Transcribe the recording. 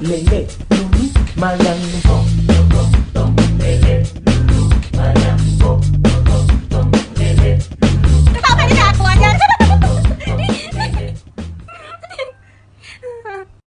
lele, lulu, malang.